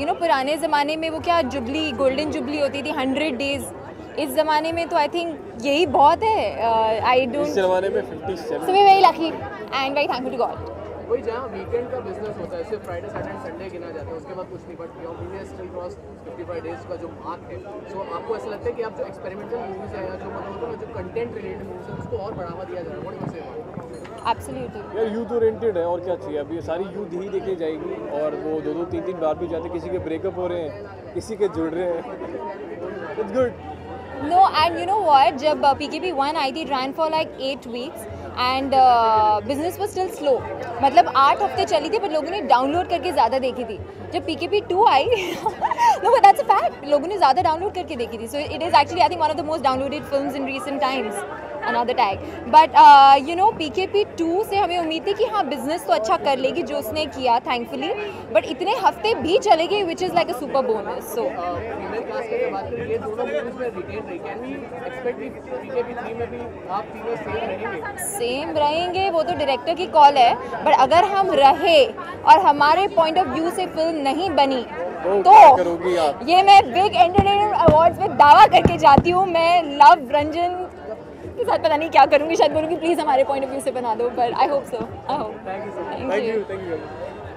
You know पुराने ज़माने में वो क्या जुबली गोल्डन जुबली होती थी हंड्रेड डेज़ इस ज़माने में तो आई थिंक यही बहुत है। आई इस डोंट जमाने में 57 so we very lucky and very thankful to God वही जहाँ वीकेंड का बिज़नेस होता है सिर्फ़ फ्राइडे सैटरडे संडे गिना जाता है उसके बाद कुछ नहीं but your movie still cross 55 days का जो मार्क है। सो आपको ऐसा लगता है कि आप जो एक्सपेरिमेंटल मूवीज़ है या जो मतलब जो कंटेंट रिलेटेड मूवीज़ है उसको और बढ़ावा दिया जा रहा है? एब्सोल्युटली यार यूथ ओरिएंटेड है और क्या चाहिए? अभी सारी यूथ ही देखी जाएगी और वो दो दो तीन तीन बार भी जाते किसी के ब्रेकअप हो रहे हैं किसी के जुड़ रहे हैं। It's good no and you know what जब पी के पी वन आई थी ran for like eight weeks and business was still slow मतलब आठ हफ़्ते चली थी बट लोगों ने डाउनलोड करके ज़्यादा देखी थी। जब P K P two I know that's a fact लोगों ने ज़्यादा डाउनलोड करके देखी थी। So it is actually I think one of the most downloaded film in recent times another tag but you know P K P two से हमें उम्मीद थी कि हाँ बिज़नेस तो अच्छा कर लेगी जो उसने किया थैंकफुली बट इतने हफ़्ते भी चलेगी which is like a super bonus so female cast की अगर बात करें ये दोनों मूवीज़ में रिटेन रही. कैन वी एक्सपेक्ट कि पीकेपी 3 में भी आप तीनों सेम रहेंगे? वो तो डायरेक्टर की कॉल है. बट अगर हम रहे और हमारे पॉइंट ऑफ़ व्यू से फ़िल्म नहीं बनी तो? ये मैं बिग एंटरटेनमेंट अवार्ड्स में दावा करके जाती हूँ. मैं लव रंजन के साथ पता नहीं क्या करूँगी शायद बोलूँगी प्लीज़ हमारे पॉइंट ऑफ़ व्यू से बना दो but I hope so I hope thank you